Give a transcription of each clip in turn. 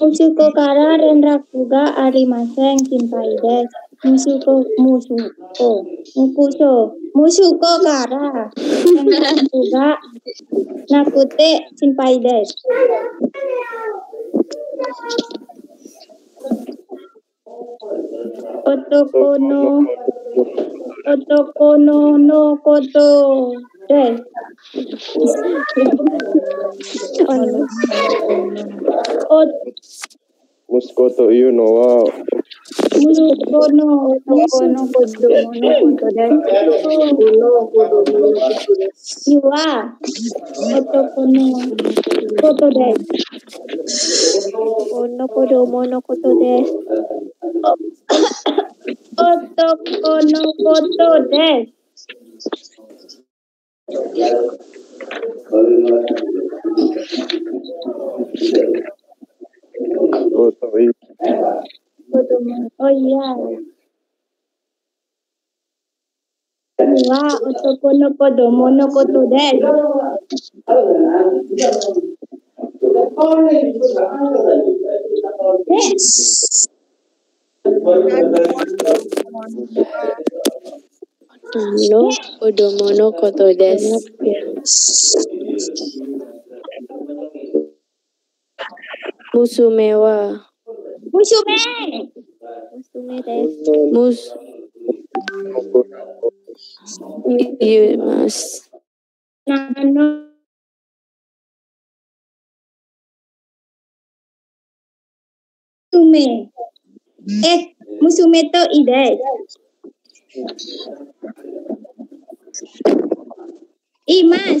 Musuko kara renra kuga ari maseng kintai des. Musuko musuko musuko musuko kara renrakuga nakute kintai des. Otokono. Otokono no koto des. 息子というのは息子の子供のことです。の子供のことです。男のことで。子供のこ。男のこ。Oh iya. Iwa Otokono kodomo no koto des. Des. No kodomo no koto desu. Musume wa Musume. mus idiomas. Musume. Eh, musume to ide. Imas.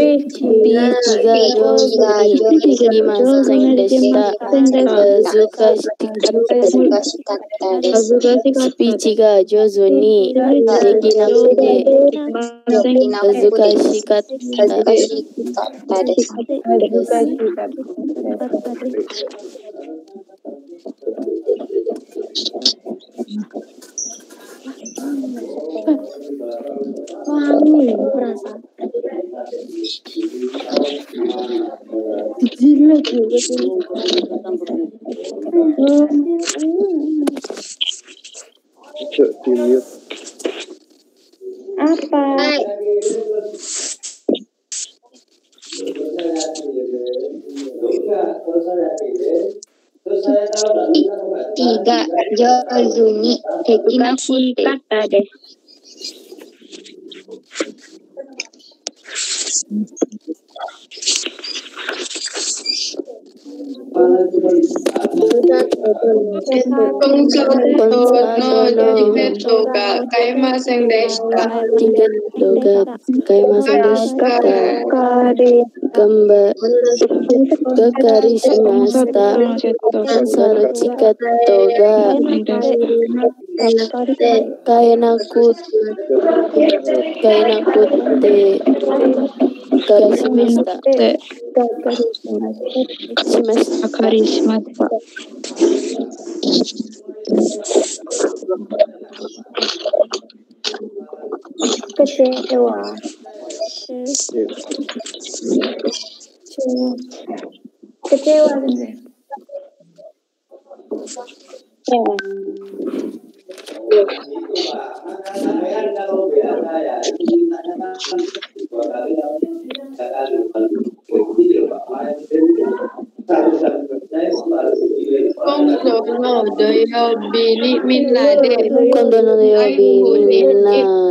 Onnano kodomo no koto de. To iyo. Onnano kodomo no koto. Onano kodomo no koto musume to imasu. Pichiga jozu ni dekimasen deshita. Azuka shikatta. Pichiga jozu ni dekinakute. Azuka shikatta. Wangi perasaan. Gila juga Cuk, di mute. Apa? Tiga, Jo Zumi, Tekina Funtata deh. Tiket doga kaimasen deshita. Gamba gakari shimashita. たら示したって示したかりしました。そしてはそしてはうん。Condono dei robini minnade. Condono dei robini minnade.